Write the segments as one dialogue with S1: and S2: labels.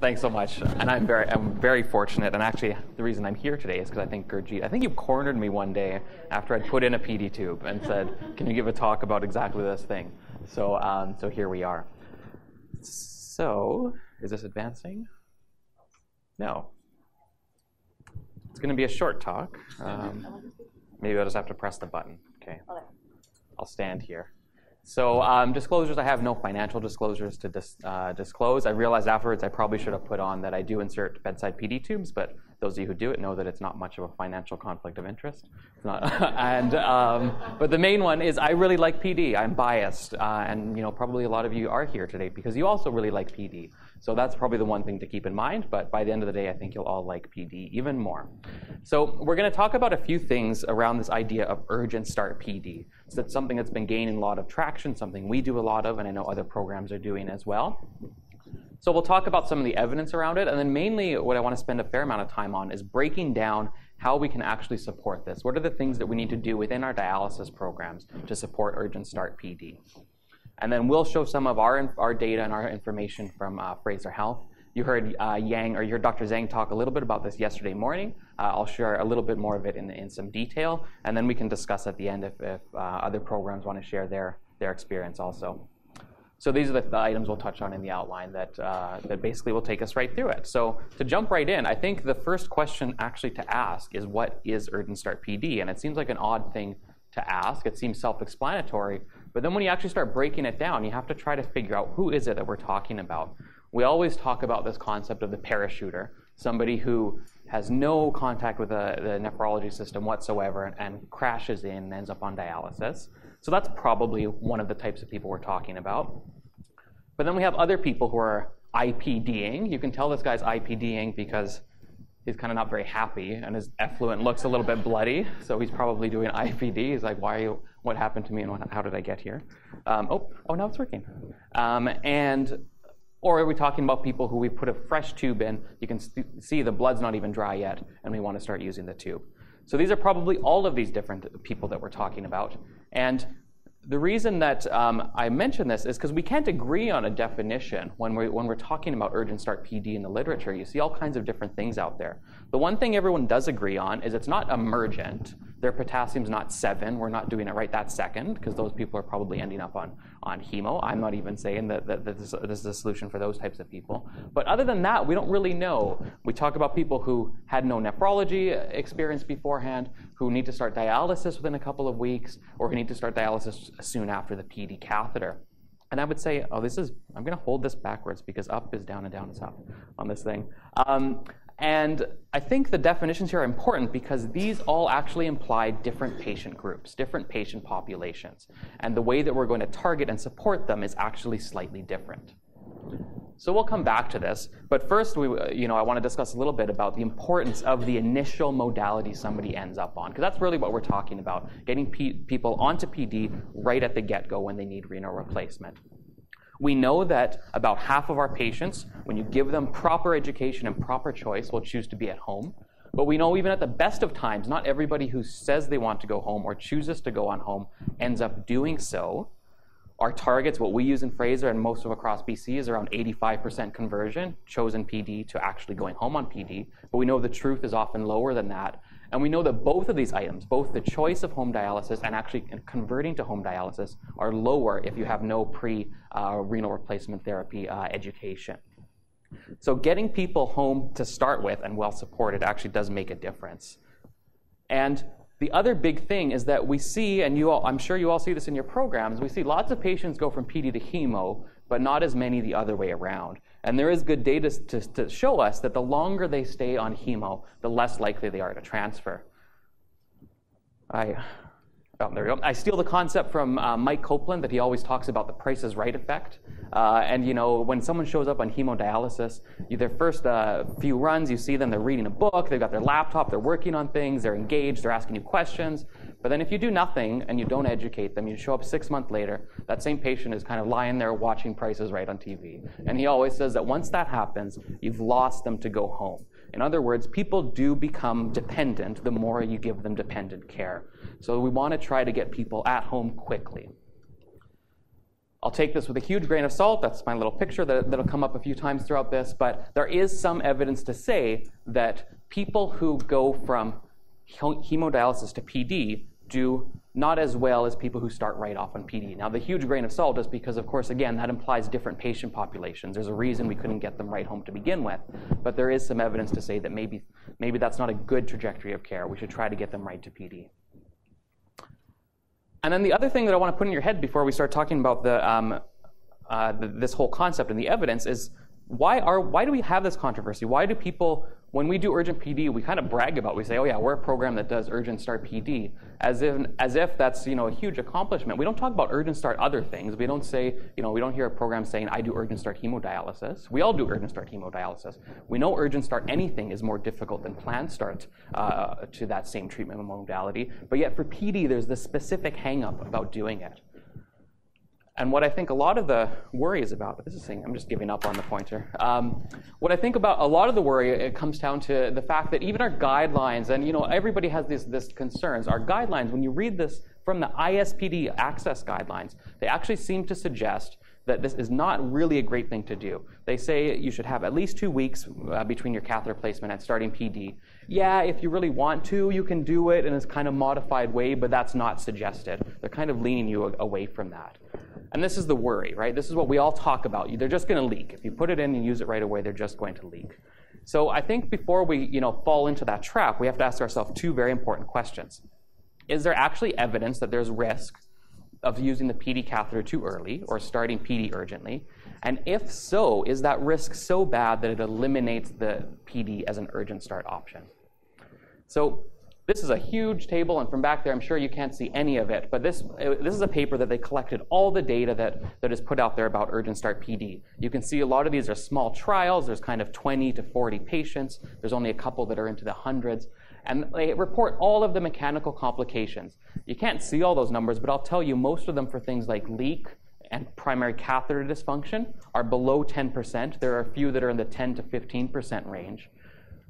S1: Thanks so much. And I'm very, I'm very fortunate. And actually, the reason I'm here today is because I think Gurjeet, I think you cornered me one day after I'd put in a PD tube and said, "Can you give a talk about exactly this thing?" So, um, so here we are. So, is this advancing? No. It's going to be a short talk. Um, maybe I'll just have to press the button. Okay. I'll stand here. So um, disclosures, I have no financial disclosures to dis, uh, disclose. I realized afterwards I probably should have put on that I do insert bedside PD tubes, but those of you who do it know that it's not much of a financial conflict of interest. Not and um, but the main one is I really like PD. I'm biased, uh, and you know probably a lot of you are here today because you also really like PD. So that's probably the one thing to keep in mind. But by the end of the day, I think you'll all like PD even more. So we're going to talk about a few things around this idea of urgent start PD. So that's something that's been gaining a lot of traction, something we do a lot of, and I know other programs are doing as well. So we'll talk about some of the evidence around it, and then mainly what I want to spend a fair amount of time on is breaking down how we can actually support this. What are the things that we need to do within our dialysis programs to support urgent start PD? And then we'll show some of our, our data and our information from uh, Fraser Health. You heard uh, Yang or you heard Dr. Zhang talk a little bit about this yesterday morning. Uh, I'll share a little bit more of it in, in some detail, and then we can discuss at the end if, if uh, other programs want to share their, their experience also. So these are the, the items we'll touch on in the outline that, uh, that basically will take us right through it. So to jump right in, I think the first question actually to ask is what is urgent start PD? And it seems like an odd thing to ask. It seems self-explanatory, but then when you actually start breaking it down, you have to try to figure out who is it that we're talking about. We always talk about this concept of the parachuter, somebody who has no contact with the, the nephrology system whatsoever and, and crashes in and ends up on dialysis. So that's probably one of the types of people we're talking about. But then we have other people who are IPDing. You can tell this guy's IPDing because he's kind of not very happy and his effluent looks a little bit bloody. So he's probably doing IPD. He's like, why what happened to me and what, how did I get here? Um, oh, oh, now it's working. Um, and or are we talking about people who we put a fresh tube in? You can see the blood's not even dry yet, and we want to start using the tube. So these are probably all of these different people that we're talking about. And the reason that um, I mention this is because we can't agree on a definition when we're, when we're talking about urgent start PD in the literature. You see all kinds of different things out there. The one thing everyone does agree on is it's not emergent. Their potassium's not seven. We're not doing it right that second because those people are probably ending up on, on hemo. I'm not even saying that, that, that this, this is a solution for those types of people. But other than that, we don't really know. We talk about people who had no nephrology experience beforehand, who need to start dialysis within a couple of weeks, or who need to start dialysis soon after the PD catheter. And I would say, oh, this is, I'm going to hold this backwards because up is down and down is up on this thing. Um, and I think the definitions here are important because these all actually imply different patient groups, different patient populations. And the way that we're going to target and support them is actually slightly different. So we'll come back to this, but first, we, you know, I want to discuss a little bit about the importance of the initial modality somebody ends up on, because that's really what we're talking about: getting people onto PD right at the get-go when they need renal replacement. We know that about half of our patients, when you give them proper education and proper choice, will choose to be at home. But we know even at the best of times, not everybody who says they want to go home or chooses to go on home ends up doing so. Our targets, what we use in Fraser and most of across BC, is around 85% conversion, chosen PD to actually going home on PD. But we know the truth is often lower than that. And we know that both of these items, both the choice of home dialysis and actually converting to home dialysis, are lower if you have no pre uh, renal replacement therapy uh, education. So, getting people home to start with and well supported actually does make a difference. And the other big thing is that we see, and you all, I'm sure you all see this in your programs, we see lots of patients go from PD to hemo, but not as many the other way around. And there is good data to, to show us that the longer they stay on hemo, the less likely they are to transfer. I, oh, there we go. I steal the concept from uh, Mike Copland that he always talks about the Price is Right effect. Uh, and you know, when someone shows up on hemodialysis, you, their first uh, few runs, you see them, they're reading a book, they've got their laptop, they're working on things, they're engaged, they're asking you questions. But then if you do nothing and you don't educate them, you show up six months later, that same patient is kind of lying there watching prices right on TV. And he always says that once that happens, you've lost them to go home. In other words, people do become dependent the more you give them dependent care. So we want to try to get people at home quickly. I'll take this with a huge grain of salt. That's my little picture that, that'll come up a few times throughout this. But there is some evidence to say that people who go from hemodialysis to PD do not as well as people who start right off on PD. Now, the huge grain of salt is because, of course, again, that implies different patient populations. There's a reason we couldn't get them right home to begin with. But there is some evidence to say that maybe, maybe that's not a good trajectory of care. We should try to get them right to PD. And then the other thing that I want to put in your head before we start talking about the, um, uh, the, this whole concept and the evidence is why, are, why do we have this controversy? Why do people, when we do urgent PD, we kind of brag about, we say, oh yeah, we're a program that does urgent start PD, as if, as if that's you know, a huge accomplishment. We don't talk about urgent start other things. We don't say, you know, we don't hear a program saying, I do urgent start hemodialysis. We all do urgent start hemodialysis. We know urgent start anything is more difficult than planned start uh, to that same treatment modality. But yet for PD, there's this specific hang up about doing it. And what I think a lot of the worry is about, this is saying I'm just giving up on the pointer. Um, what I think about a lot of the worry, it comes down to the fact that even our guidelines, and you know everybody has these this concerns. Our guidelines, when you read this from the ISPD access guidelines, they actually seem to suggest that this is not really a great thing to do. They say you should have at least two weeks uh, between your catheter placement and starting PD. Yeah, if you really want to, you can do it in a kind of modified way, but that's not suggested. They're kind of leaning you away from that. And this is the worry, right? This is what we all talk about. They're just going to leak. If you put it in and use it right away, they're just going to leak. So I think before we you know, fall into that trap, we have to ask ourselves two very important questions. Is there actually evidence that there's risk of using the PD catheter too early or starting PD urgently? And if so, is that risk so bad that it eliminates the PD as an urgent start option? So this is a huge table, and from back there, I'm sure you can't see any of it, but this, uh, this is a paper that they collected all the data that, that is put out there about Urgent Start PD. You can see a lot of these are small trials. There's kind of 20 to 40 patients. There's only a couple that are into the hundreds. And they report all of the mechanical complications. You can't see all those numbers, but I'll tell you most of them for things like leak and primary catheter dysfunction are below 10%. There are a few that are in the 10 to 15% range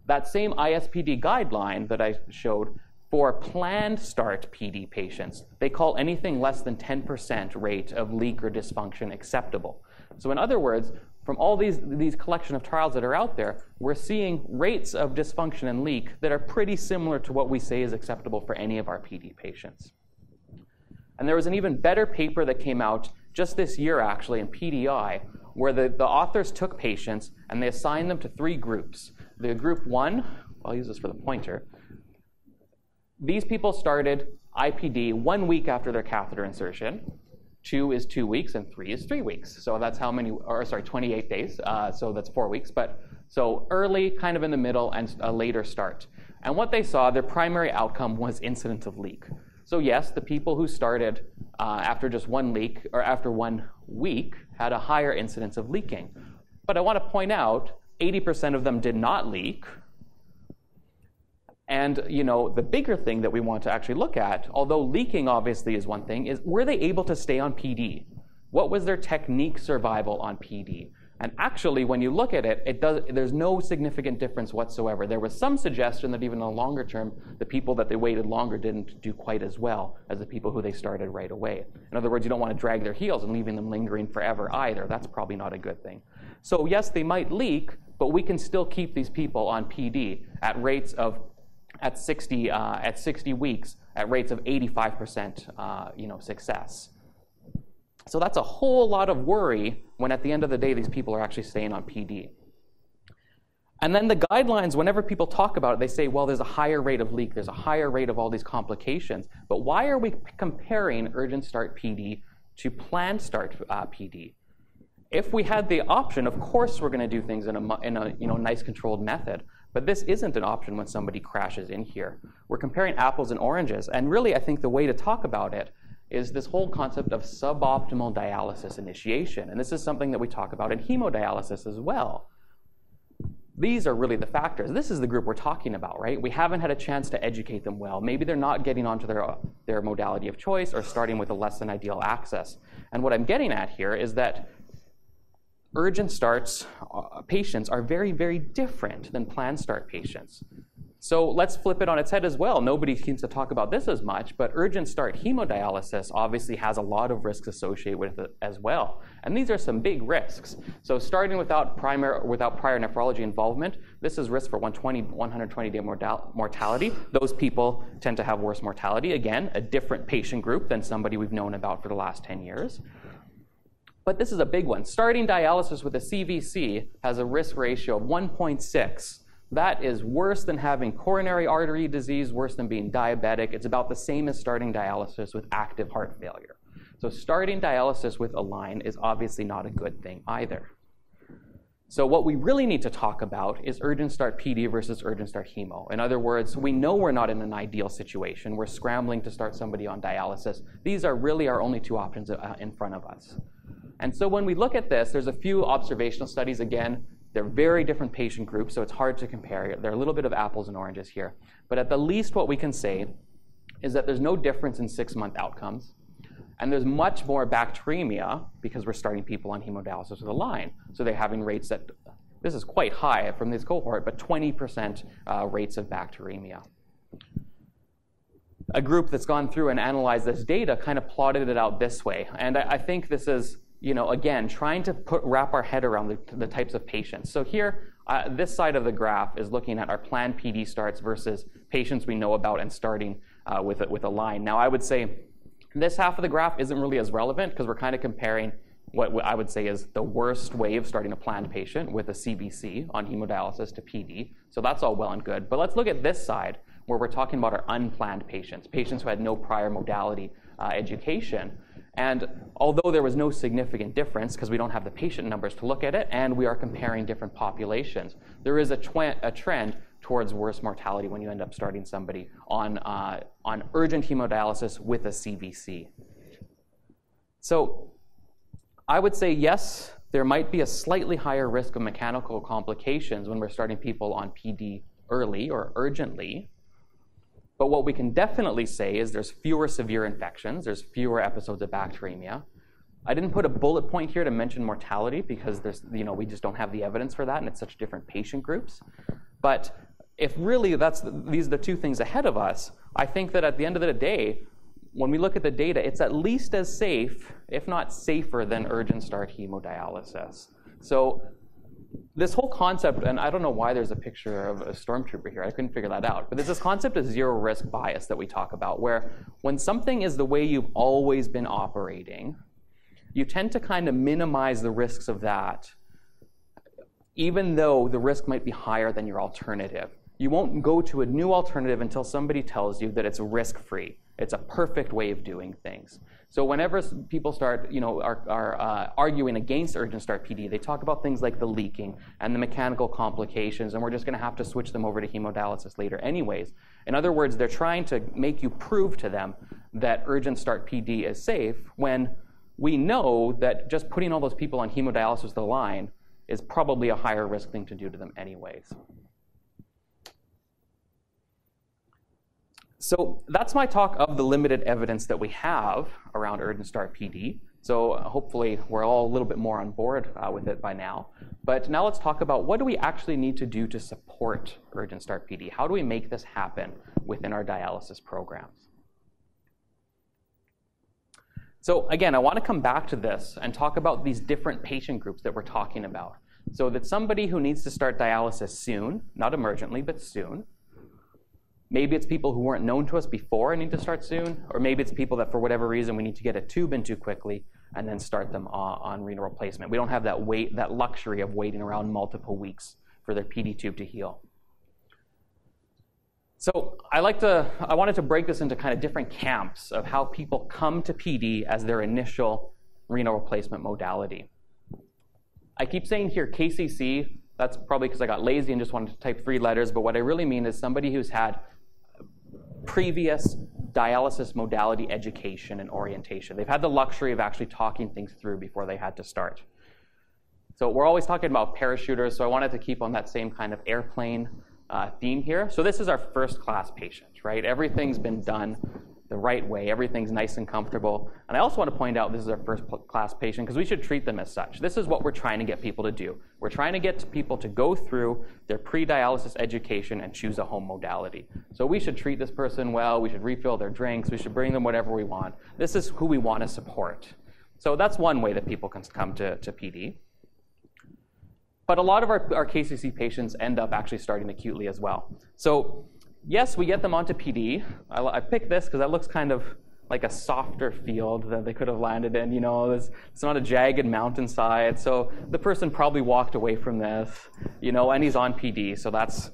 S1: that same ISPD guideline that I showed for planned start PD patients, they call anything less than 10% rate of leak or dysfunction acceptable. So, in other words, from all these, these collection of trials that are out there, we're seeing rates of dysfunction and leak that are pretty similar to what we say is acceptable for any of our PD patients. And there was an even better paper that came out just this year, actually, in PDI, where the, the authors took patients and they assigned them to three groups the group one, I'll use this for the pointer, these people started IPD one week after their catheter insertion. Two is two weeks, and three is three weeks. So that's how many, or sorry, 28 days. Uh, so that's four weeks. But so early, kind of in the middle, and a later start. And what they saw, their primary outcome was incidence of leak. So yes, the people who started uh, after just one leak or after one week had a higher incidence of leaking. But I want to point out 80% of them did not leak. And you know, the bigger thing that we want to actually look at, although leaking obviously is one thing, is were they able to stay on PD? What was their technique survival on PD? And actually, when you look at it, it does, there's no significant difference whatsoever. There was some suggestion that even in the longer term, the people that they waited longer didn't do quite as well as the people who they started right away. In other words, you don't want to drag their heels and leaving them lingering forever either. That's probably not a good thing. So yes, they might leak, but we can still keep these people on PD at rates of at 60 uh, at 60 weeks at rates of 85% uh, you know success. So that's a whole lot of worry when at the end of the day these people are actually staying on PD. And then the guidelines, whenever people talk about it, they say, well, there's a higher rate of leak, there's a higher rate of all these complications. But why are we comparing urgent start PD to planned start uh, PD? If we had the option, of course we're going to do things in a, in a you know, nice controlled method. But this isn't an option when somebody crashes in here. We're comparing apples and oranges. And really, I think the way to talk about it is this whole concept of suboptimal dialysis initiation. And this is something that we talk about in hemodialysis as well. These are really the factors. This is the group we're talking about, right? We haven't had a chance to educate them well. Maybe they're not getting onto their, their modality of choice or starting with a less than ideal access. And what I'm getting at here is that urgent starts uh, patients are very, very different than planned start patients. So let's flip it on its head as well. Nobody seems to talk about this as much, but urgent start hemodialysis obviously has a lot of risks associated with it as well. And these are some big risks. So starting without, prior without prior nephrology involvement, this is risk for 120, 120 day mortality. Those people tend to have worse mortality. Again, a different patient group than somebody we've known about for the last 10 years. But this is a big one. Starting dialysis with a CVC has a risk ratio of 1.6 that is worse than having coronary artery disease, worse than being diabetic. It's about the same as starting dialysis with active heart failure. So, starting dialysis with a line is obviously not a good thing either. So, what we really need to talk about is urgent start PD versus urgent start hemo. In other words, we know we're not in an ideal situation. We're scrambling to start somebody on dialysis. These are really our only two options uh, in front of us. And so, when we look at this, there's a few observational studies again they're very different patient groups, so it's hard to compare. They're a little bit of apples and oranges here. But at the least, what we can say is that there's no difference in six month outcomes. And there's much more bacteremia because we're starting people on hemodialysis with a line. So they're having rates that, this is quite high from this cohort, but 20% uh, rates of bacteremia. A group that's gone through and analyzed this data kind of plotted it out this way. And I, I think this is you know, again, trying to put, wrap our head around the, the types of patients. So here, uh, this side of the graph is looking at our planned PD starts versus patients we know about and starting uh, with, a, with Align. Now, I would say this half of the graph isn't really as relevant because we're kind of comparing what, what I would say is the worst way of starting a planned patient with a CVC on hemodialysis to PD. So that's all well and good. But let's look at this side where we're talking about our unplanned patients, patients who had no prior modality uh, education. And although there was no significant difference, because we don't have the patient numbers to look at it, and we are comparing different populations, there is a, tw- a trend towards worse mortality when you end up starting somebody on, uh, on urgent hemodialysis with a CVC. So I would say yes, there might be a slightly higher risk of mechanical complications when we're starting people on PD early or urgently. But what we can definitely say is there's fewer severe infections, there's fewer episodes of bacteremia. I didn't put a bullet point here to mention mortality because there's, you know, we just don't have the evidence for that and it's such different patient groups. But if really that's these are the two things ahead of us, I think that at the end of the day, when we look at the data, it's at least as safe, if not safer, than urgent start hemodialysis. So this whole concept, and I don't know why there's a picture of a stormtrooper here, I couldn't figure that out, but there's this concept of zero risk bias that we talk about, where when something is the way you've always been operating, you tend to kind of minimize the risks of that, even though the risk might be higher than your alternative. You won't go to a new alternative until somebody tells you that it's risk free. It's a perfect way of doing things. So whenever people start, you know, are, are uh, arguing against urgent start PD, they talk about things like the leaking and the mechanical complications, and we're just going to have to switch them over to hemodialysis later, anyways. In other words, they're trying to make you prove to them that urgent start PD is safe when we know that just putting all those people on hemodialysis the line is probably a higher risk thing to do to them, anyways. So that's my talk of the limited evidence that we have around urgent start PD. So uh, hopefully we're all a little bit more on board uh, with it by now. But now let's talk about what do we actually need to do to support urgent start PD? How do we make this happen within our dialysis programs? So again, I want to come back to this and talk about these different patient groups that we're talking about. So that somebody who needs to start dialysis soon, not emergently, but soon, Maybe it's people who weren't known to us before and need to start soon, or maybe it's people that for whatever reason we need to get a tube into quickly and then start them on, on renal replacement. We don't have that wait, that luxury of waiting around multiple weeks for their PD tube to heal. So I like to, I wanted to break this into kind of different camps of how people come to PD as their initial renal replacement modality. I keep saying here KCC, that's probably because I got lazy and just wanted to type three letters, but what I really mean is somebody who's had previous dialysis modality education and orientation. They've had the luxury of actually talking things through before they had to start. So we're always talking about parachuters, so I wanted to keep on that same kind of airplane uh, theme here. So this is our first class patient, right? Everything's been done the right way. Everything's nice and comfortable. And I also want to point out this is our first class patient because we should treat them as such. This is what we're trying to get people to do. We're trying to get people to go through their pre dialysis education and choose a home modality. So we should treat this person well. We should refill their drinks. We should bring them whatever we want. This is who we want to support. So that's one way that people can come to, to PD. But a lot of our, our KCC patients end up actually starting acutely as well. So yes, we get them onto PD. I, I picked this because that looks kind of like a softer field that they could have landed in. You know, it's, it's not a jagged mountainside. So the person probably walked away from this, you know, and he's on PD. So that's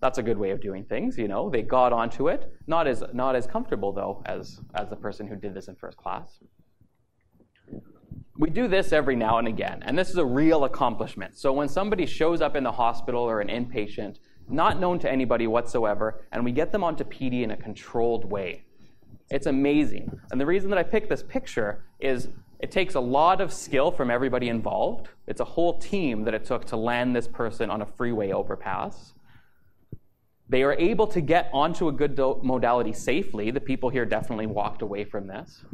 S1: that's a good way of doing things. You know, they got onto it. Not as not as comfortable though as as the person who did this in first class. We do this every now and again, and this is a real accomplishment. So when somebody shows up in the hospital or an inpatient not known to anybody whatsoever, and we get them onto PD in a controlled way. It's amazing. And the reason that I picked this picture is it takes a lot of skill from everybody involved. It's a whole team that it took to land this person on a freeway overpass. They are able to get onto a good modality safely. The people here definitely walked away from this.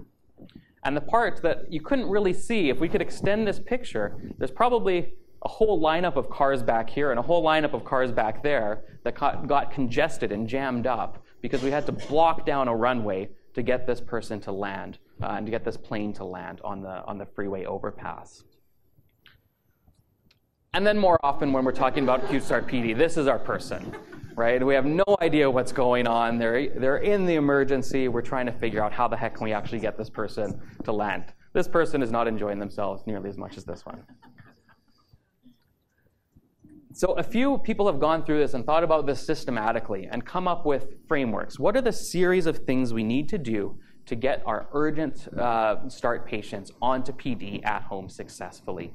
S1: And the part that you couldn't really see, if we could extend this picture, there's probably a whole lineup of cars back here and a whole lineup of cars back there that got congested and jammed up because we had to block down a runway to get this person to land uh, and to get this plane to land on the, on the freeway overpass. And then more often when we're talking about start PD, this is our person, right? We have no idea what's going on. They're, they're in the emergency. We're trying to figure out how the heck can we actually get this person to land. This person is not enjoying themselves nearly as much as this one. So a few people have gone through this and thought about this systematically and come up with frameworks. What are the series of things we need to do to get our urgent uh, start patients onto PD at home successfully?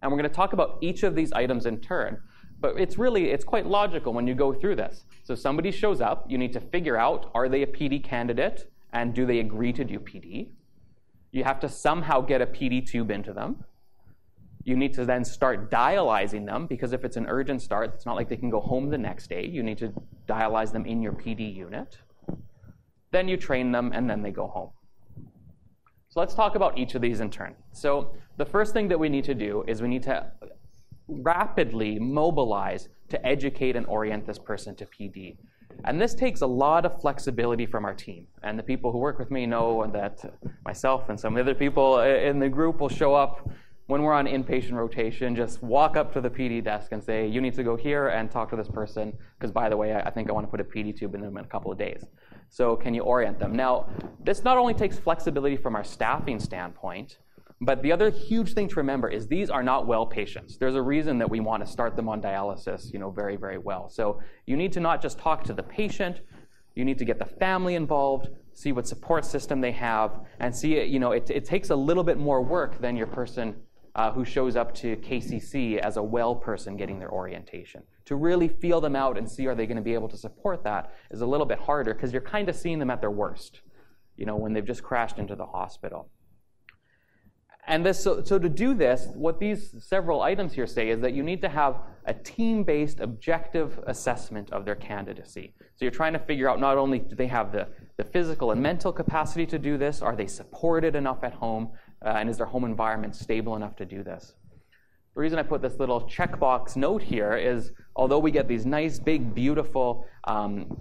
S1: And we're going to talk about each of these items in turn. But it's really, it's quite logical when you go through this. So somebody shows up, you need to figure out, are they a PD candidate? And do they agree to do PD? You have to somehow get a PD tube into them. You need to then start dialyzing them because if it's an urgent start, it's not like they can go home the next day. You need to dialyze them in your PD unit. Then you train them and then they go home. So let's talk about each of these in turn. So the first thing that we need to do is we need to rapidly mobilize to educate and orient this person to PD. And this takes a lot of flexibility from our team. And the people who work with me know that myself and some other people in the group will show up when we're on inpatient rotation, just walk up to the PD desk and say, you need to go here and talk to this person, because by the way, I think I want to put a PD tube in them in a couple of days. So can you orient them? Now, this not only takes flexibility from our staffing standpoint, but the other huge thing to remember is these are not well patients. There's a reason that we want to start them on dialysis, you know, very, very well. So you need to not just talk to the patient, you need to get the family involved, see what support system they have, and see, you know, it, it takes a little bit more work than your person uh, who shows up to KCC as a well person getting their orientation. To really feel them out and see are they going to be able to support that is a little bit harder because you're kind of seeing them at their worst, you know, when they've just crashed into the hospital. And this, so, so to do this, what these several items here say is that you need to have a team-based objective assessment of their candidacy. So you're trying to figure out not only do they have the, the physical and mental capacity to do this, are they supported enough at home, uh, and is their home environment stable enough to do this? The reason I put this little checkbox note here is although we get these nice, big, beautiful um,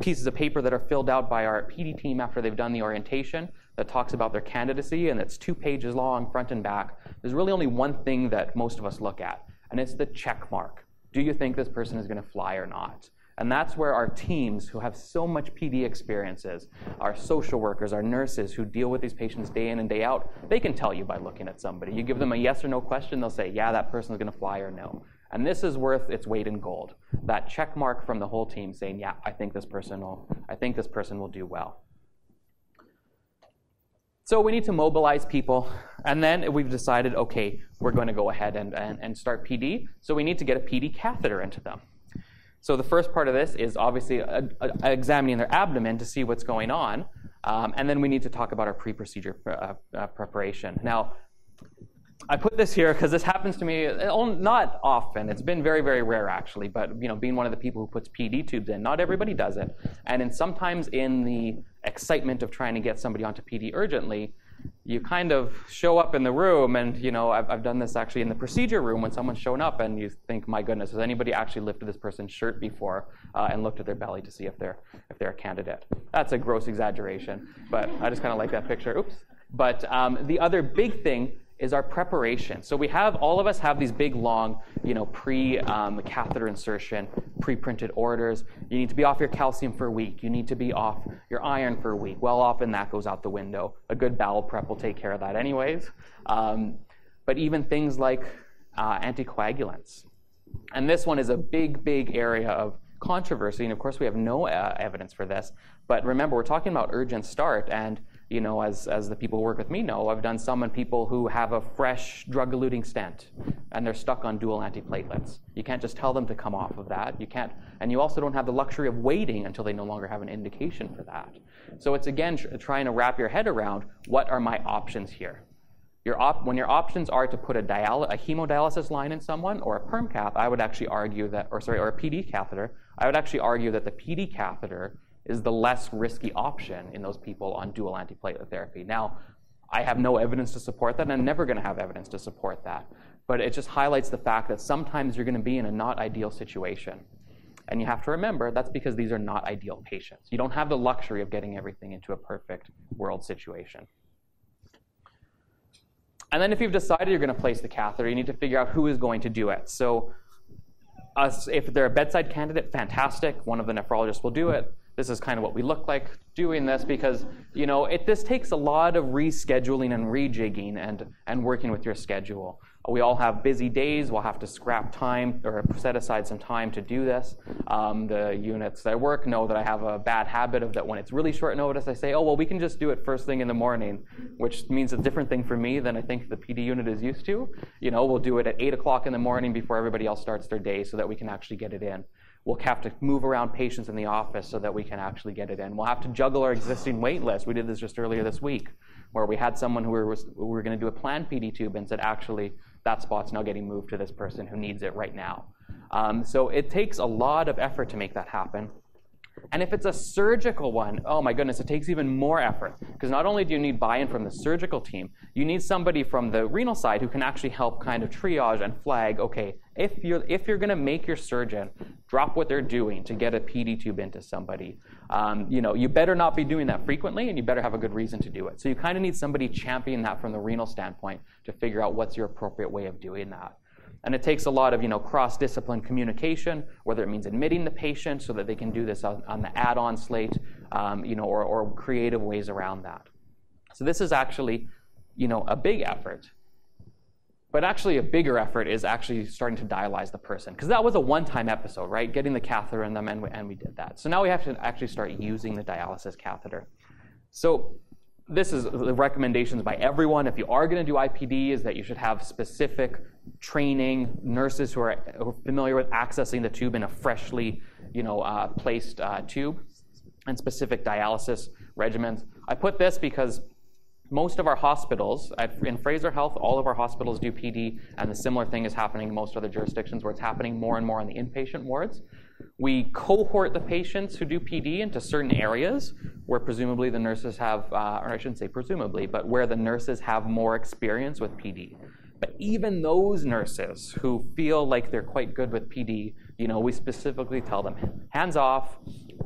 S1: pieces of paper that are filled out by our PD team after they've done the orientation that talks about their candidacy, and it's two pages long, front and back, there's really only one thing that most of us look at, and it's the check mark. Do you think this person is going to fly or not? And that's where our teams, who have so much PD experiences, our social workers, our nurses who deal with these patients day in and day out, they can tell you by looking at somebody. You give them a yes or no question, they'll say, yeah, that person is going to fly or no. And this is worth its weight in gold. That check mark from the whole team saying, yeah, I think this person will, I think this person will do well. So we need to mobilize people. And then we've decided, okay, we're going to go ahead and, and, and start PD. So we need to get a PD catheter into them. So the first part of this is obviously a, a, examining their abdomen to see what's going on. Um, and then we need to talk about our pre-procedure uh, uh, preparation. Now, I put this here because this happens to me uh, not often. It's been very, very rare actually. But you know, being one of the people who puts PD tubes in, not everybody does it. And in, sometimes in the excitement of trying to get somebody onto PD urgently, you kind of show up in the room, and you know I've, I've done this actually in the procedure room when someone's shown up, and you think, my goodness, has anybody actually lifted this person's shirt before uh, and looked at their belly to see if they're if they're a candidate? That's a gross exaggeration, but I just kind of like that picture. Oops. But um, the other big thing is our preparation. So we have all of us have these big long, you know, pre um, catheter insertion, pre-printed orders. You need to be off your calcium for a week. You need to be off your iron for a week. Well, often that goes out the window. A good bowel prep will take care of that, anyways. Um, but even things like uh, anticoagulants, and this one is a big, big area of controversy. And of course, we have no uh, evidence for this. But remember, we're talking about urgent start and you know, as, as the people who work with me know, I've done some on people who have a fresh drug-eluting stent and they're stuck on dual antiplatelets. You can't just tell them to come off of that. You can't, and you also don't have the luxury of waiting until they no longer have an indication for that. So it's again tr- trying to wrap your head around what are my options here. Your op- when your options are to put a, dial- a hemodialysis line in someone or a perm cath, I would actually argue that, or sorry, or a PD catheter, I would actually argue that the PD catheter is the less risky option in those people on dual antiplatelet therapy. Now, I have no evidence to support that, and I'm never going to have evidence to support that. But it just highlights the fact that sometimes you're going to be in a not ideal situation. And you have to remember that's because these are not ideal patients. You don't have the luxury of getting everything into a perfect world situation. And then if you've decided you're going to place the catheter, you need to figure out who is going to do it. So us, if they're a bedside candidate, fantastic. One of the nephrologists will do it this is kind of what we look like doing this because you know it this takes a lot of rescheduling and rejigging and and working with your schedule. We all have busy days. We'll have to scrap time or set aside some time to do this. Um, the units that i work know that i have a bad habit of that when it's really short notice i say oh well we can just do it first thing in the morning which means a different thing for me than i think the pd unit is used to. You know we'll do it at 8 o'clock in the morning before everybody else starts their day so that we can actually get it in We'll have to move around patients in the office so that we can actually get it in. We'll have to juggle our existing wait list. We did this just earlier this week, where we had someone who we were, we were going to do a planned PD tube and said, actually, that spot's now getting moved to this person who needs it right now. Um, so it takes a lot of effort to make that happen. And if it's a surgical one, oh my goodness, it takes even more effort. Because not only do you need buy in from the surgical team, you need somebody from the renal side who can actually help kind of triage and flag okay, if you're, if you're going to make your surgeon drop what they're doing to get a PD tube into somebody, um, you know, you better not be doing that frequently and you better have a good reason to do it. So you kind of need somebody championing that from the renal standpoint to figure out what's your appropriate way of doing that. And it takes a lot of you know, cross-discipline communication, whether it means admitting the patient so that they can do this on, on the add-on slate, um, you know, or, or creative ways around that. So this is actually you know, a big effort. But actually, a bigger effort is actually starting to dialyze the person. Because that was a one time episode, right? Getting the catheter in them, and we, and we did that. So now we have to actually start using the dialysis catheter. So this is the recommendations by everyone. If you are going to do IPD, is that you should have specific training, nurses who are, familiar with accessing the tube in a freshly, you know, uh, placed uh, tube, and specific dialysis regimens. I put this because most of our hospitals, at, in Fraser Health, all of our hospitals do PD, and the similar thing is happening in most other jurisdictions where it's happening more and more on the inpatient wards. We cohort the patients who do PD into certain areas where presumably the nurses have, uh, or I shouldn't say presumably, but where the nurses have more experience with PD. But even those nurses who feel like they're quite good with PD, you know, we specifically tell them, hands off,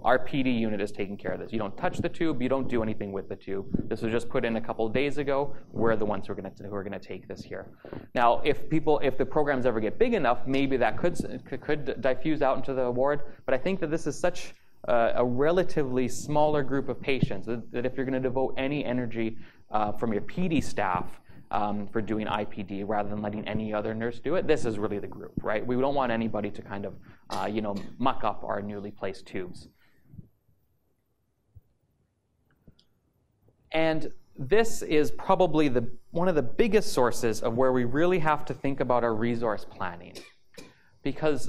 S1: our PD unit is taking care of this. You don't touch the tube, you don't do anything with the tube. This was just put in a couple days ago. We're the ones who are going to who are to take this here. Now, if people, if the programs ever get big enough, maybe that could could diffuse out into the ward. But I think that this is such a relatively smaller group of patients that, that if you're going to devote any energy uh, from your PD staff um, for doing IPD rather than letting any other nurse do it. This is really the group, right? We don't want anybody to kind of, uh, you know, muck up our newly placed tubes. And this is probably the, one of the biggest sources of where we really have to think about our resource planning. Because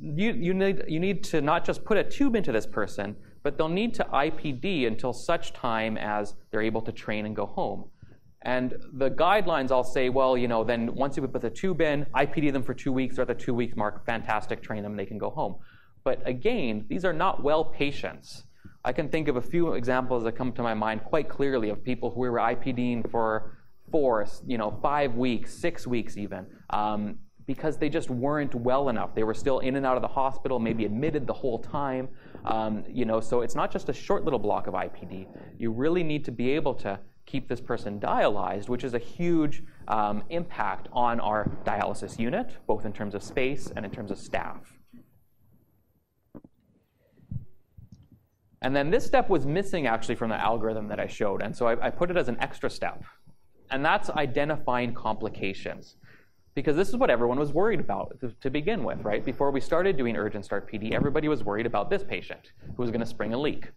S1: you, you, need, you need to not just put a tube into this person, but they'll need to IPD until such time as they're able to train and go home. And the guidelines all say, well, you know, then once you put the tube in, IPD them for two weeks or at the two week mark, fantastic, train them, they can go home. But again, these are not well patients. I can think of a few examples that come to my mind quite clearly of people who were IPDing for four, you know, five weeks, six weeks even, um, because they just weren't well enough. They were still in and out of the hospital, maybe admitted the whole time. Um, you know, so it's not just a short little block of IPD. You really need to be able to keep this person dialyzed, which is a huge um, impact on our dialysis unit, both in terms of space and in terms of staff. And then this step was missing actually from the algorithm that I showed. And so I, I, put it as an extra step. And that's identifying complications. Because this is what everyone was worried about to, to begin with, right? Before we started doing Urgent Start PD, everybody was worried about this patient who was going to spring a leak.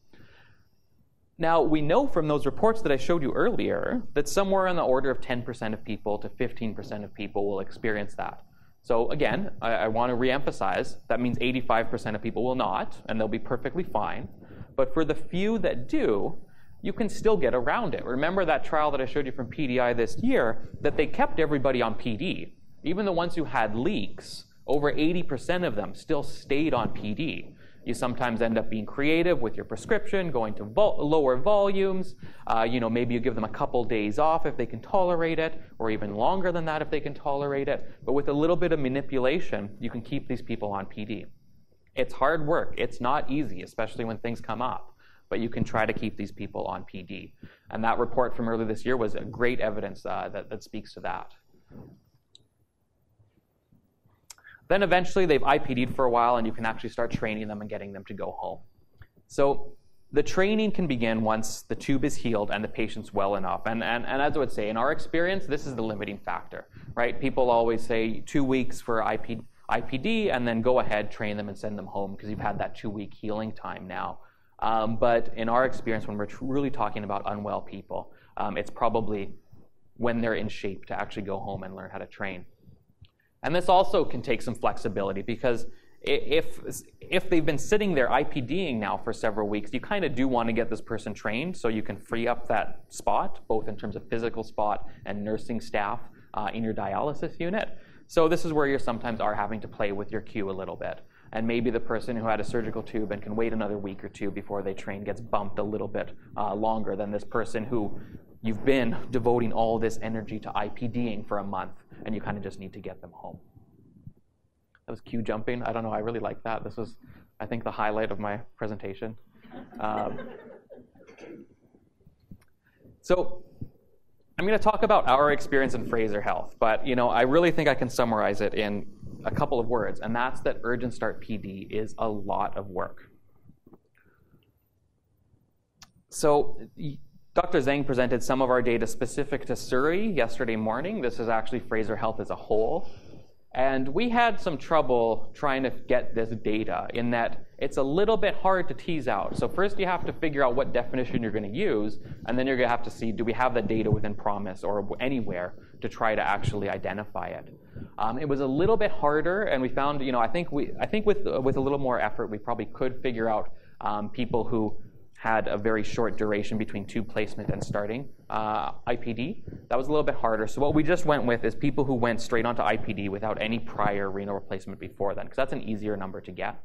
S1: Now, we know from those reports that I showed you earlier that somewhere in the order of 10% of people to 15% of people will experience that. So again, I, I want to reemphasize that means 85% of people will not, and they'll be perfectly fine. But for the few that do, you can still get around it. Remember that trial that I showed you from PDI this year, that they kept everybody on PD. Even the ones who had leaks, over 80% of them still stayed on PD. You sometimes end up being creative with your prescription, going to lower volumes. Uh, you know, maybe you give them a couple days off if they can tolerate it, or even longer than that if they can tolerate it. But with a little bit of manipulation, you can keep these people on PD. It's hard work. It's not easy, especially when things come up. But you can try to keep these people on PD. And that report from earlier this year was a great evidence uh, that, that speaks to that. Then eventually they've IPD'd for a while and you can actually start training them and getting them to go home. So the training can begin once the tube is healed and the patient's well enough. And, and, and as I would say, in our experience, this is the limiting factor, right? People always say two weeks for IP, IPD and then go ahead, train them, and send them home because you've had that two week healing time now. Um, but in our experience, when we're really talking about unwell people, um, it's probably when they're in shape to actually go home and learn how to train. And this also can take some flexibility because if, if they've been sitting there IPDing now for several weeks, you kind of do want to get this person trained so you can free up that spot, both in terms of physical spot and nursing staff uh, in your dialysis unit. So this is where you sometimes are having to play with your queue a little bit. And maybe the person who had a surgical tube and can wait another week or two before they train gets bumped a little bit uh, longer than this person who you've been devoting all this energy to IPDing for a month and you kind of just need to get them home. That was cue jumping. I don't know. I really like that. This was, I think, the highlight of my presentation. Um, so I'm going to talk about our experience in Fraser Health, but you know, I really think I can summarize it in a couple of words, and that's that Urgent Start PD is a lot of work. So Dr. Zhang presented some of our data specific to Surrey yesterday morning. This is actually Fraser Health as a whole. And we had some trouble trying to get this data in that it's a little bit hard to tease out. So first you have to figure out what definition you're going to use, and then you're going to have to see, do we have the data within PROMIS or anywhere to try to actually identify it. Um, it was a little bit harder, and we found, you know, I think, we, I think with, with a little more effort, we probably could figure out um, people who had a very short duration between tube placement and starting uh, IPD. That was a little bit harder. So what we just went with is people who went straight onto IPD without any prior renal replacement before then, because that's an easier number to get.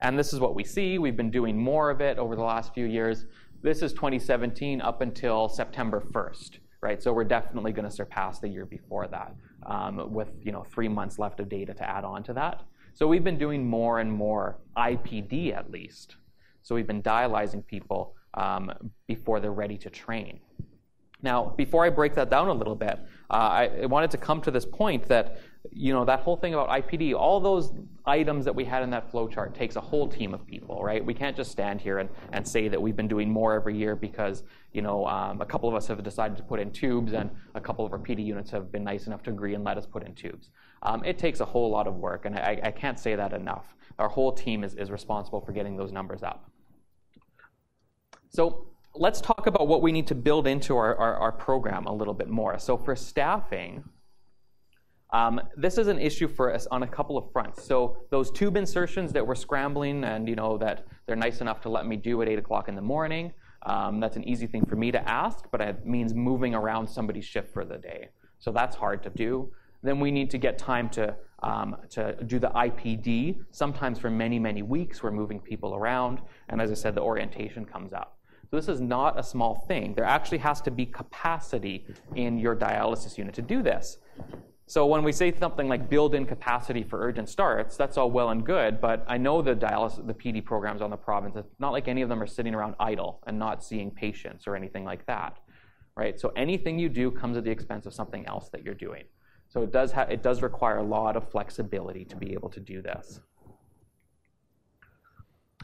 S1: And this is what we see. We've been doing more of it over the last few years. This is 2017 up until September 1st, right? So we're definitely going to surpass the year before that um, with you know three months left of data to add on to that. So we've been doing more and more IPD at least so we've been dialyzing people um, before they're ready to train. Now, before I break that down a little bit, uh, I wanted to come to this point that, you know, that whole thing about IPD, all those items that we had in that flowchart takes a whole team of people, right? We can't just stand here and, and say that we've been doing more every year because, you know, um, a couple of us have decided to put in tubes and a couple of our PD units have been nice enough to agree and let us put in tubes. Um, it takes a whole lot of work, and I, I can't say that enough. Our whole team is, is responsible for getting those numbers up. So let's talk about what we need to build into our, our, our program a little bit more. So for staffing, um, this is an issue for us on a couple of fronts. So those tube insertions that we're scrambling and you know that they're nice enough to let me do at 8 o'clock in the morning, um, that's an easy thing for me to ask, but it means moving around somebody's shift for the day. So that's hard to do. Then we need to get time to, um, to do the IPD. Sometimes for many, many weeks, we're moving people around. And as I said, the orientation comes up. So this is not a small thing. There actually has to be capacity in your dialysis unit to do this. So when we say something like build in capacity for urgent starts, that's all well and good, but I know the dialysis, the PD programs on the province, it's not like any of them are sitting around idle and not seeing patients or anything like that, right? So anything you do comes at the expense of something else that you're doing. So it does, ha- it does require a lot of flexibility to be able to do this.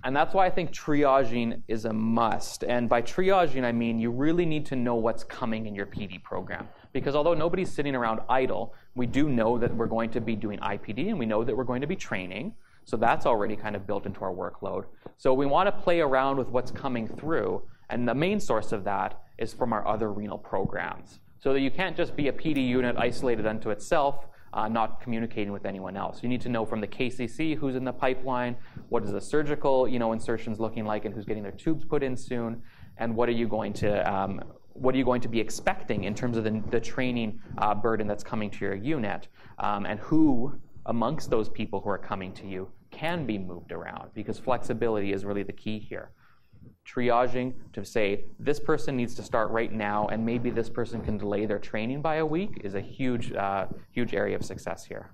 S1: And that's why I think triaging is a must. And by triaging, I mean you really need to know what's coming in your PD program. Because although nobody's sitting around idle, we do know that we're going to be doing IPD and we know that we're going to be training. So that's already kind of built into our workload. So we want to play around with what's coming through. And the main source of that is from our other renal programs. So that you can't just be a PD unit isolated unto itself uh, not communicating with anyone else. You need to know from the KCC who's in the pipeline, what is the surgical you know, insertions looking like, and who's getting their tubes put in soon, and what are you going to um, what are you going to be expecting in terms of the, the training uh, burden that's coming to your unit, um, and who amongst those people who are coming to you can be moved around because flexibility is really the key here triaging to say this person needs to start right now and maybe this person can delay their training by a week is a huge, uh, huge area of success here.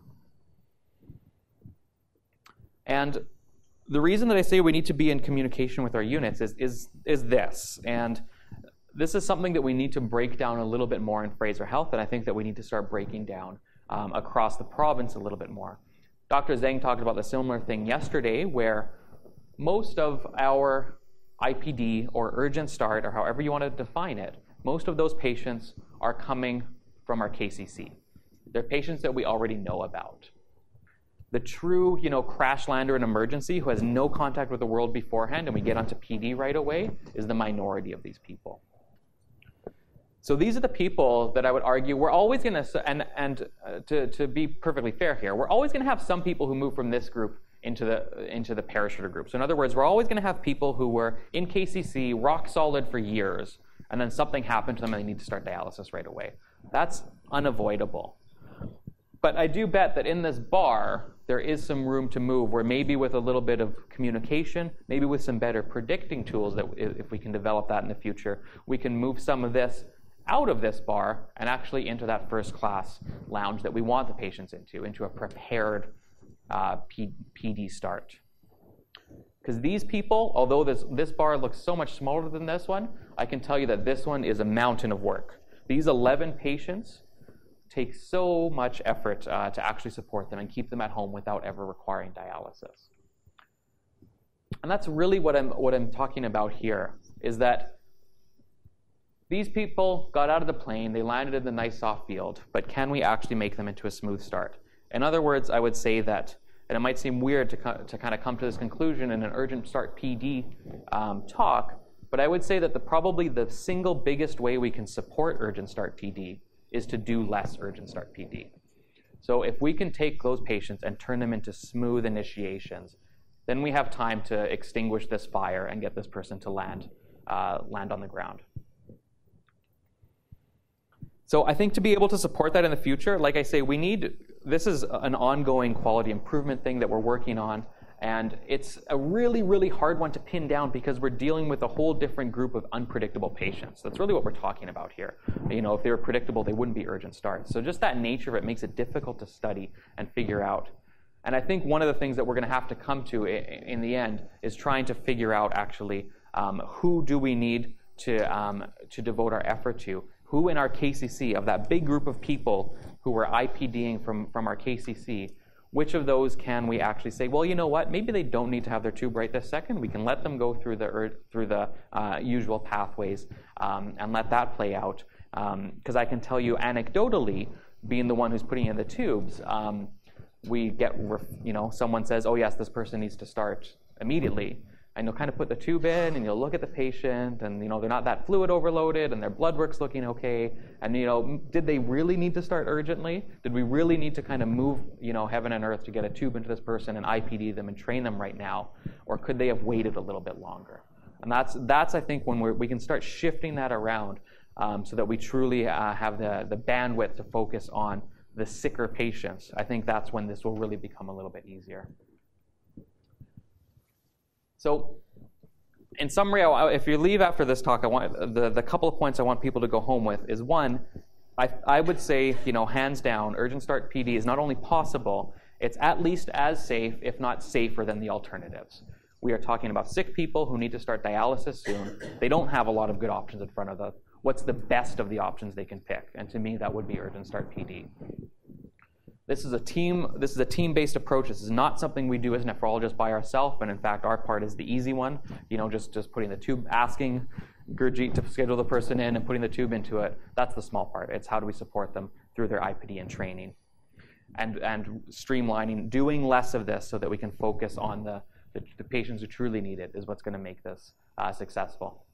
S1: And the reason that I say we need to be in communication with our units is, is, is this. And this is something that we need to break down a little bit more in Fraser Health, and I think that we need to start breaking down um, across the province a little bit more. Dr. Zhang talked about the similar thing yesterday, where most of our IPD or urgent start, or however you want to define it, most of those patients are coming from our KCC. They're patients that we already know about. The true, you know, crash lander in emergency who has no contact with the world beforehand and we get onto PD right away is the minority of these people. So these are the people that I would argue we're always going to, and, and uh, to, to be perfectly fair here, we're always going to have some people who move from this group into the into the parachuter group. So in other words, we're always going to have people who were in KCC, rock solid for years, and then something happened to them and they need to start dialysis right away. That's unavoidable. But I do bet that in this bar, there is some room to move where maybe with a little bit of communication, maybe with some better predicting tools that if we can develop that in the future, we can move some of this out of this bar and actually into that first class lounge that we want the patients into, into a prepared uh, PD start. Because these people, although this, this bar looks so much smaller than this one, I can tell you that this one is a mountain of work. These 11 patients take so much effort uh, to actually support them and keep them at home without ever requiring dialysis. And that's really what I'm, what I'm talking about here, is that these people got out of the plane, they landed in the nice soft field, but can we actually make them into a smooth start? In other words, I would say that, and it might seem weird to, co- to kind of come to this conclusion in an urgent start PD um, talk, but I would say that the, probably the single biggest way we can support urgent start PD is to do less urgent start PD. So if we can take those patients and turn them into smooth initiations, then we have time to extinguish this fire and get this person to land, uh, land on the ground. So I think to be able to support that in the future, like I say, we need this is an ongoing quality improvement thing that we're working on. And it's a really, really hard one to pin down because we're dealing with a whole different group of unpredictable patients. That's really what we're talking about here. You know, if they were predictable, they wouldn't be urgent starts. So just that nature of it makes it difficult to study and figure out. And I think one of the things that we're going to have to come to in the end is trying to figure out actually um, who do we need to, um, to devote our effort to who in our KCC, of that big group of people who were IPDing from, from our KCC, which of those can we actually say, well, you know what, maybe they don't need to have their tube right this second. We can let them go through the, through the uh, usual pathways um, and let that play out. Because um, I can tell you anecdotally, being the one who's putting in the tubes, um, we get, you know, someone says, oh, yes, this person needs to start immediately and you'll kind of put the tube in and you'll look at the patient and you know they're not that fluid overloaded and their blood work's looking okay and you know did they really need to start urgently? Did we really need to kind of move you know heaven and earth to get a tube into this person and IPD them and train them right now? Or could they have waited a little bit longer? And that's that's I think when we we can start shifting that around um, so that we truly uh, have the the bandwidth to focus on the sicker patients, I think that's when this will really become a little bit easier. So in summary, if you leave after this talk, I want the, the couple of points I want people to go home with is one, I, I would say, you know, hands down, urgent start PD is not only possible, it's at least as safe, if not safer, than the alternatives. We are talking about sick people who need to start dialysis soon. They don't have a lot of good options in front of them. What's the best of the options they can pick? And to me, that would be urgent start PD. This is a team. This is a team-based approach. This is not something we do as nephrologists by ourselves. And in fact, our part is the easy one. You know, just just putting the tube, asking Gurjeet to schedule the person in and putting the tube into it. That's the small part. It's how do we support them through their IPD and training, and and streamlining, doing less of this so that we can focus on the the, the patients who truly need it is what's going to make this uh, successful.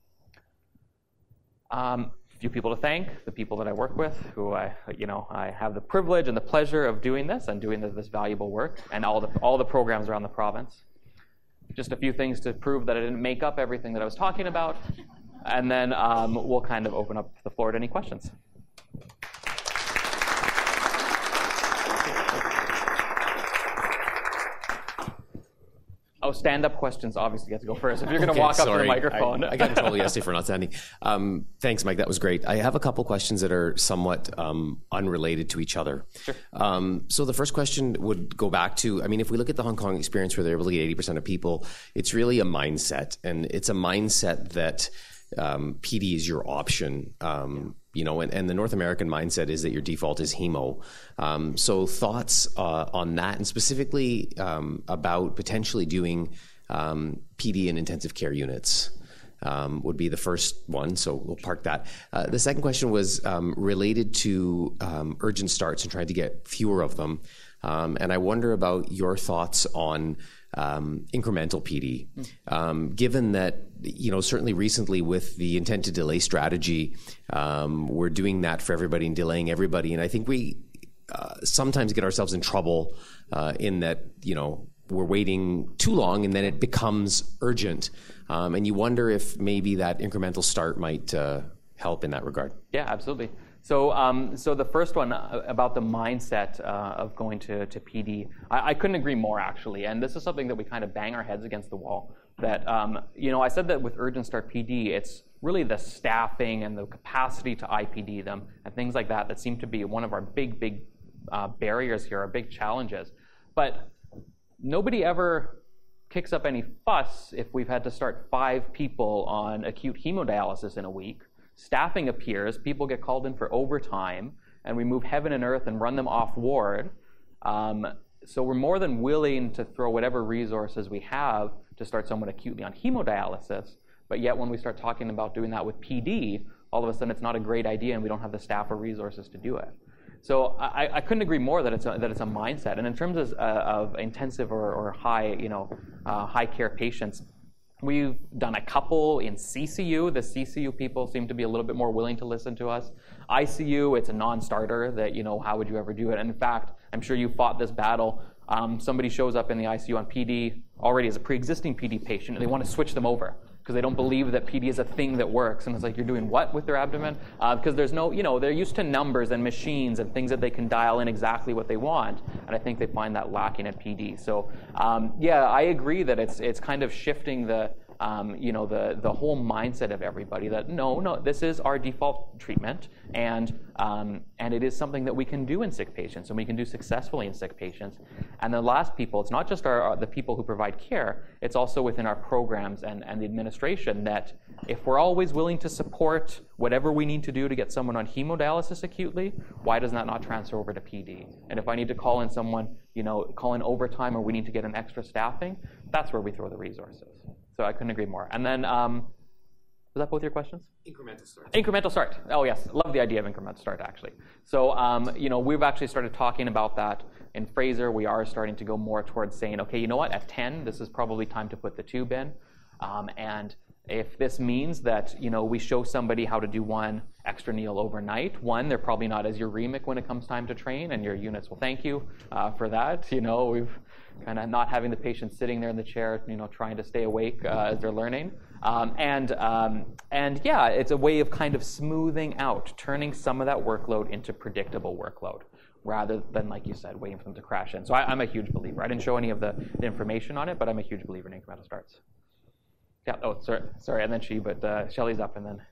S1: Um, few people to thank, the people that I work with, who I, you know, I have the privilege and the pleasure of doing this and doing this, valuable work, and all the, all the programs around the province. Just a few things to prove that I didn't make up everything that I was talking about, and then um, we'll kind of open up the floor to any questions. Oh, stand-up questions. Obviously, you have to go first. If you're going to
S2: Okay,
S1: walk up to the microphone,
S2: I, I got in trouble yesterday for not standing. Um, thanks, Mike. That was great. I have a couple questions that are somewhat um, unrelated to each other.
S1: Sure.
S2: Um, so the first question would go back to, I mean, if we look at the Hong Kong experience where they're able to get 80% of people, it's really a mindset. And it's a mindset that um, PD is your option. Um, you know, and, and the North American mindset is that your default is hemo. Um, so thoughts uh, on that, and specifically um, about potentially doing um, PD in intensive care units. Um, would be the first one, so we'll park that. Uh, the second question was um, related to um, urgent starts and trying to get fewer of them. Um, and I wonder about your thoughts on um, incremental PD, um, given that you know certainly recently with the intent to delay strategy, um, we're doing that for everybody and delaying everybody, and I think we uh, sometimes get ourselves in trouble uh, in that you know we're waiting too long and then it becomes urgent, um, and you wonder if maybe that incremental start might uh, help in that regard.
S1: Yeah, absolutely. So, um, so the first one uh, about the mindset uh, of going to, to PD, I, I, couldn't agree more actually. And this is something that we kind of bang our heads against the wall. That um, you know, I said that with Urgent Start PD, it's really the staffing and the capacity to IPD them and things like that that seem to be one of our big, big uh, barriers here, our big challenges. But nobody ever kicks up any fuss if we've had to start five people on acute hemodialysis in a week staffing appears, people get called in for overtime, and we move heaven and earth and run them off ward. Um, so we're more than willing to throw whatever resources we have to start someone acutely on hemodialysis. But yet, when we start talking about doing that with PD, all of a sudden it's not a great idea, and we don't have the staff or resources to do it. So I, I couldn't agree more that it's a, that it's a mindset. And in terms of, uh, of intensive or, or, high, you know, uh, high care patients, We've done a couple in CCU. The CCU people seem to be a little bit more willing to listen to us. ICU, it's a non-starter that, you know, how would you ever do it? And in fact, I'm sure you fought this battle. Um, somebody shows up in the ICU on PD already as a pre-existing PD patient, and they want to switch them over because they don't believe that PD is a thing that works. And it's like, you're doing what with their abdomen? Uh, because there's no, you know, they're used to numbers and machines and things that they can dial in exactly what they want. And I think they find that lacking at PD. So, um, yeah, I agree that it's, it's kind of shifting the, um, you know, the, the whole mindset of everybody that no, no, this is our default treatment, and, um, and it is something that we can do in sick patients, and we can do successfully in sick patients. And the last people, it's not just our, our, the people who provide care, it's also within our programs and, and the administration that if we're always willing to support whatever we need to do to get someone on hemodialysis acutely, why does that not transfer over to PD? And if I need to call in someone, you know, call in overtime or we need to get an extra staffing, that's where we throw the resources. So I couldn't agree more. And then, um, was that both your questions?
S2: Incremental start.
S1: Incremental start. Oh yes, love the idea of incremental start actually. So um, you know we've actually started talking about that in Fraser. We are starting to go more towards saying, okay, you know what? At 10, this is probably time to put the tube in, um, and if this means that you know we show somebody how to do one extra kneel overnight, one they're probably not as uremic when it comes time to train, and your units will thank you uh, for that. You know we've kind of not having the patient sitting there in the chair, you know, trying to stay awake uh, as they're learning. Um, and, um, and yeah, it's a way of kind of smoothing out, turning some of that workload into predictable workload. rather than, like you said, waiting for them to crash in. So I, am a huge believer. I didn't show any of the, the, information on it, but I'm a huge believer in incremental starts. Yeah. Oh, sorry. Sorry. And then she, but uh, Shelly's up, and then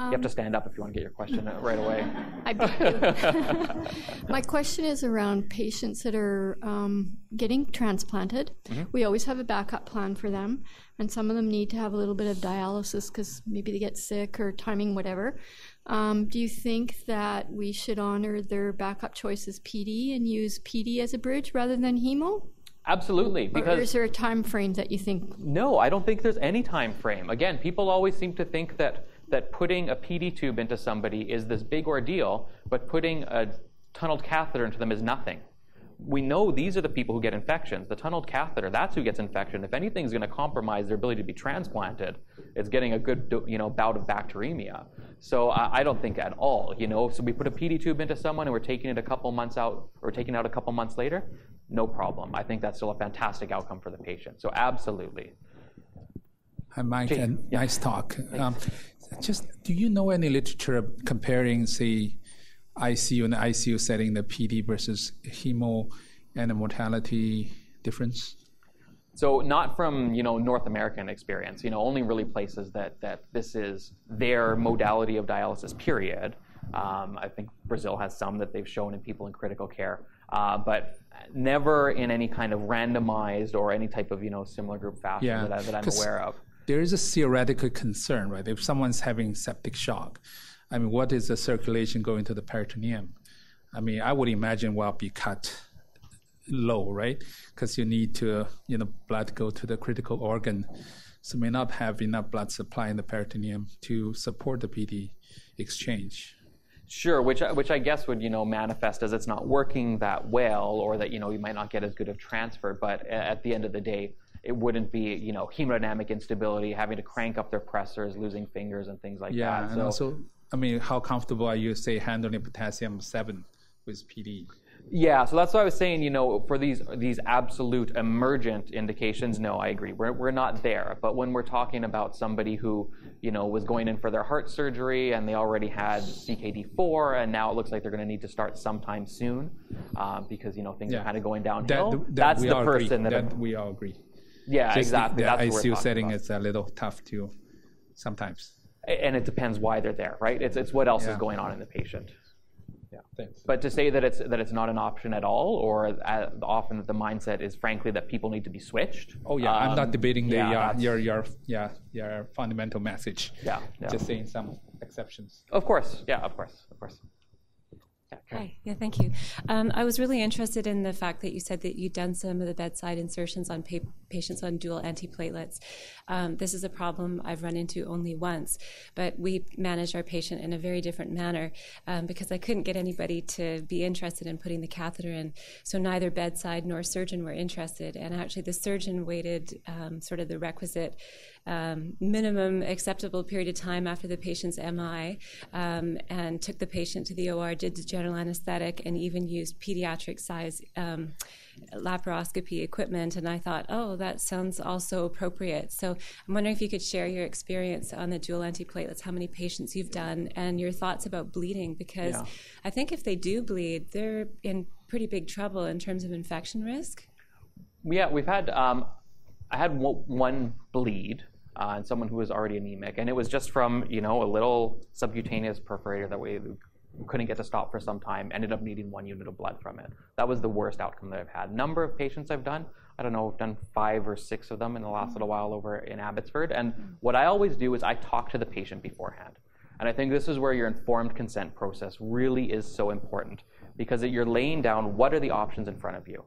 S1: um, you have to um, stand up if you want to get your question right away. I
S3: My question is around patients that are um, getting transplanted. Mm-hmm. We always have a backup plan for them, and some of them need to have a little bit of dialysis because maybe they get sick or timing, whatever. Um, do you think that we should honor their backup choice as PD and use PD as a bridge rather than hemo?
S1: Absolutely,
S3: because or is there a time frame that you think?
S1: No, I don't think there's any time frame. Again, people always seem to think that that putting a PD tube into somebody is this big ordeal, but putting a tunneled catheter into them is nothing. We know these are the people who get infections. The tunneled catheter, that's who gets infection. If anything is going to compromise their ability to be transplanted, it's getting a good you know, bout of bacteremia. So I, I don't think at all. You know, so we put a PD tube into someone and we're taking it a couple months out, or taking it out a couple months later, no problem. I think that's still a fantastic outcome for the patient. So absolutely.
S4: Hi, Mike, and yeah. nice talk. Um, just do you know any literature comparing, say, ICU and ICU setting, the PD versus hemo, and the mortality difference?
S1: So not from you know North American experience. You know only really places that that this is their modality of dialysis. Period. Um, I think Brazil has some that they've shown in people in critical care, uh, but never in any kind of randomized or any type of you know similar group fashion yeah, that, I, that I'm aware of
S4: there is a theoretical concern, right? If someone's having septic shock, I mean, what is the circulation going to the peritoneum? I mean, I would imagine will be cut low, right? Because you need to, you know, blood go to the critical organ, so may not have enough blood supply in the peritoneum to support the PD exchange.
S1: Sure, which which I guess would you know manifest as it's not working that well, or that you know you might not get as good of transfer. But at the end of the day, it wouldn't be you know hemodynamic instability, having to crank up their pressors, losing fingers, and things like
S4: yeah,
S1: that.
S4: Yeah, and also, I mean, how comfortable are you, say, handling potassium seven with PD?
S1: Yeah, so that's what I was saying. You know, for these these absolute emergent indications, no, I agree. We're we're not there. But when we're talking about somebody who you know was going in for their heart surgery and they already had CKD4, and now it looks like they're going to need to start sometime soon uh, because you know things yeah. are kind of going downhill. That, that
S4: that's
S1: the person
S4: agree.
S1: that,
S4: that we all agree.
S1: Yeah, Just exactly.
S4: The, the ICU setting about. is a little tough too, sometimes.
S1: And it depends why they're there, right? It's it's what else yeah. is going on in the patient.
S4: Yeah, thanks.
S1: But to say that it's that it's not an option at all, or uh, often the mindset is frankly that people need to be switched.
S4: Oh yeah, um, I'm not um, debating the yeah, uh, your your yeah your fundamental message.
S1: Yeah, yeah,
S4: just saying some exceptions.
S1: Of course, yeah, of course, of course.
S5: Hi. Yeah, thank you. Um, I was really interested in the fact that you said that you'd done some of the bedside insertions on pa- patients on dual antiplatelets. Um, this is a problem I've run into only once, but we managed our patient in a very different manner um, because I couldn't get anybody to be interested in putting the catheter in. So neither bedside nor surgeon were interested. And actually, the surgeon waited um, sort of the requisite um, minimum acceptable period of time after the patient's MI um, and took the patient to the OR, did the general anesthetic, and even used pediatric size um, laparoscopy equipment. And I thought, oh, that sounds also appropriate. So I'm wondering if you could share your experience on the dual antiplatelets, how many patients you've done, and your thoughts about bleeding, because yeah. I think if they do bleed, they're in pretty big trouble in terms of infection risk.
S1: Yeah, we've had. Um, I had one bleed uh, and someone who was already anemic, and it was just from you know a little subcutaneous perforator that we couldn't get to stop for some time. Ended up needing one unit of blood from it. That was the worst outcome that I've had. Number of patients I've done, I don't know, I've done five or six of them in the last little while over in Abbotsford. And what I always do is I talk to the patient beforehand. And I think this is where your informed consent process really is so important because you're laying down what are the options in front of you.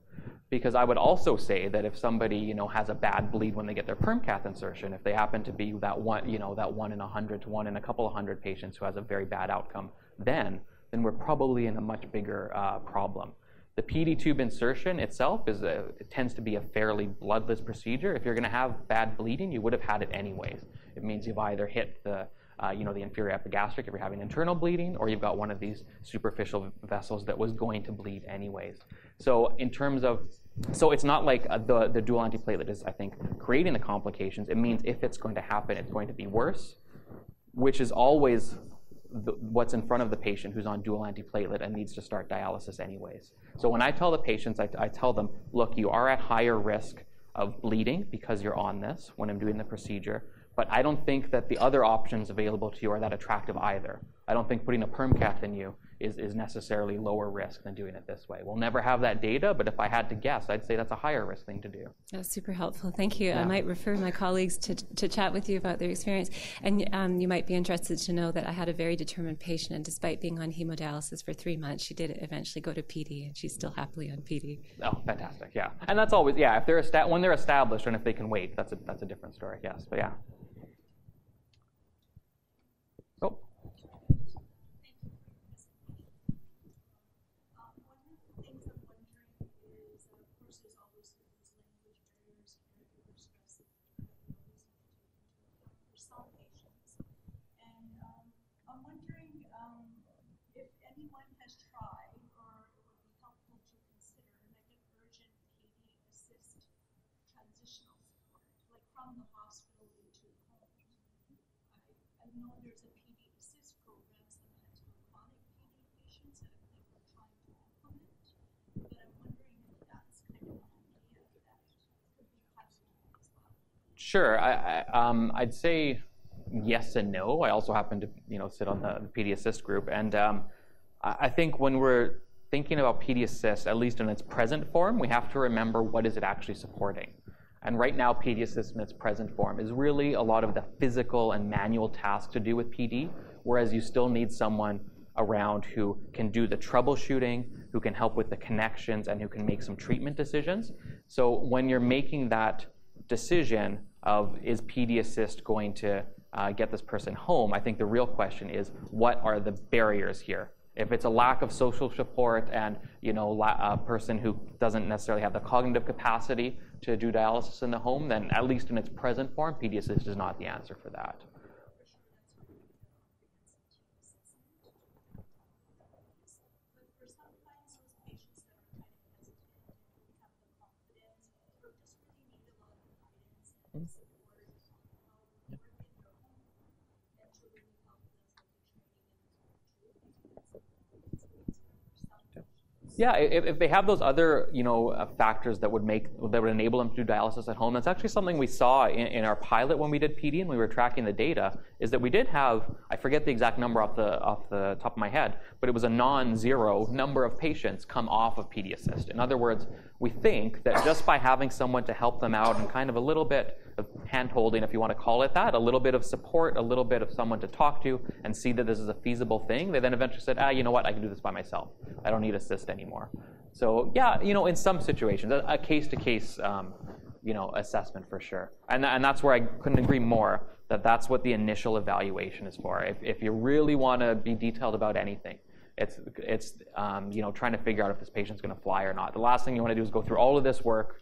S1: Because I would also say that if somebody, you know, has a bad bleed when they get their perm cath insertion, if they happen to be that one, you know, that one in a hundred to one in a couple of hundred patients who has a very bad outcome, then then we're probably in a much bigger uh, problem. The PD tube insertion itself is a, it tends to be a fairly bloodless procedure. If you're going to have bad bleeding, you would have had it anyways. It means you've either hit the uh, you know, the inferior epigastric if you're having internal bleeding, or you've got one of these superficial vessels that was going to bleed anyways. So in terms of so it's not like uh, the, the dual antiplatelet is, I think, creating the complications. It means if it's going to happen, it's going to be worse, which is always what's in front of the patient who's on dual antiplatelet and needs to start dialysis anyways. So when I tell the patients, I, I tell them, look, you are at higher risk of bleeding because you're on this when I'm doing the procedure. But I don't think that the other options available to you are that attractive either. I don't think putting a perm cath in you is, is necessarily lower risk than doing it this way. We'll never have that data, but if I had to guess, I'd say that's a higher risk thing to do.
S5: That's super helpful. Thank you. Yeah. I might refer my colleagues to, to chat with you about their experience. And um, you might be interested to know that I had a very determined patient, and despite being on hemodialysis for three months, she did eventually go to PD, and she's still happily on PD.
S1: Oh, fantastic. Yeah. And that's always, yeah, if they're esta- when they're established and if they can wait, that's a, that's a different story, yes. But yeah. Sure. I, I, um, I'd say yes and no. I also happen to you know sit on the, the PD Assist group, and um, I, I think when we're thinking about PD Assist, at least in its present form, we have to remember what is it actually supporting. And right now, PD Assist in its present form is really a lot of the physical and manual tasks to do with PD, whereas you still need someone around who can do the troubleshooting, who can help with the connections, and who can make some treatment decisions. So when you're making that decision, of is PD Assist going to uh, get this person home, I think the real question is what are the barriers here? If it's a lack of social support and you know a person who doesn't necessarily have the cognitive capacity to do dialysis in the home, then at least in its present form, PD Assist is not the answer for that. Yeah, if, if, they have those other you know uh, factors that would make that would enable them to do dialysis at home, that's actually something we saw in, in, our pilot when we did PD and we were tracking the data. Is that we did have I forget the exact number off the off the top of my head, but it was a non-zero number of patients come off of PD Assist. In other words, we think that just by having someone to help them out and kind of a little bit of hand holding, if you want to call it that, a little bit of support, a little bit of someone to talk to and see that this is a feasible thing, they then eventually said, ah, you know what, I can do this by myself. I don't need assist anymore. So yeah, you know, in some situations, a case to case, you know, assessment for sure. And, and that's where I couldn't agree more that that's what the initial evaluation is for. If, if you really want to be detailed about anything, it's, it's um, you know, trying to figure out if this patient's going to fly or not. The last thing you want to do is go through all of this work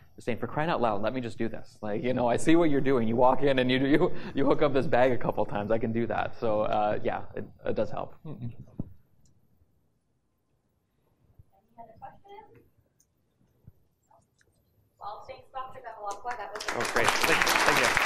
S1: saying, for crying out loud, let me just do this. Like, you know, I see what you're doing. You walk in and you you you hook up this bag a couple times. I can do that. So uh, yeah, it, it, does help.
S6: Mm-hmm. Any other questions? Well, thanks, Dr. Bevilacqua. That was.
S1: Oh, great. Thank, thank you.